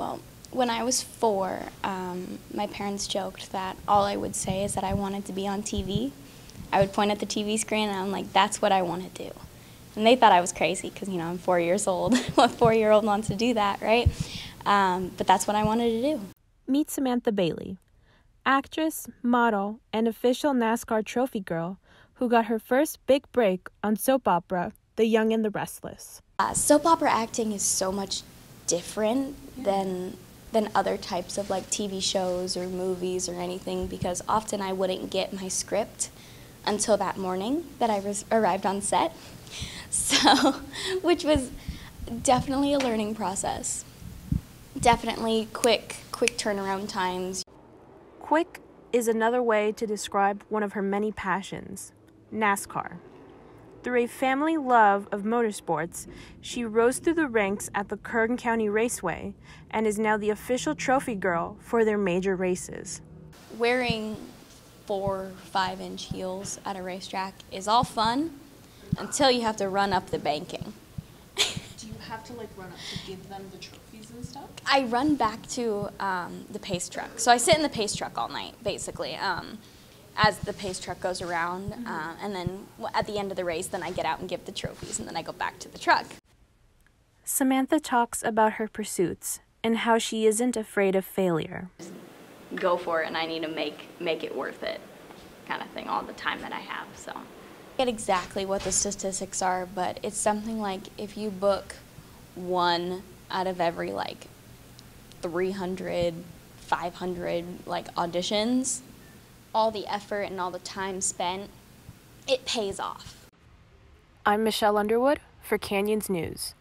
Well, when I was four, um, my parents joked that all I would say is that I wanted to be on TV. I would point at the TV screen and I'm like, that's what I want to do. And they thought I was crazy because, you know, I'm four years old. what four year old wants to do that, right? Um, but that's what I wanted to do. Meet Samantha Bailey, actress, model, and official NASCAR trophy girl who got her first big break on soap opera The Young and the Restless. Uh, soap opera acting is so much different than than other types of like TV shows or movies or anything because often I wouldn't get my script until that morning that I arrived on set. So, which was definitely a learning process. Definitely quick, quick turnaround times. Quick is another way to describe one of her many passions NASCAR. Through a family love of motorsports, she rose through the ranks at the Kern County Raceway and is now the official trophy girl for their major races. Wearing four, five inch heels at a racetrack is all fun until you have to run up the banking. Do you have to like run up to give them the trophies and stuff? I run back to um, the pace truck. So I sit in the pace truck all night, basically. Um, as the pace truck goes around. Mm-hmm. Uh, and then at the end of the race, then I get out and give the trophies, and then I go back to the truck. Samantha talks about her pursuits and how she isn't afraid of failure. Go for it, and I need to make make it worth it, kind of thing, all the time that I have. So, I get exactly what the statistics are, but it's something like if you book one out of every like 300, 500 like auditions, all the effort and all the time spent, it pays off. I'm Michelle Underwood for Canyons News.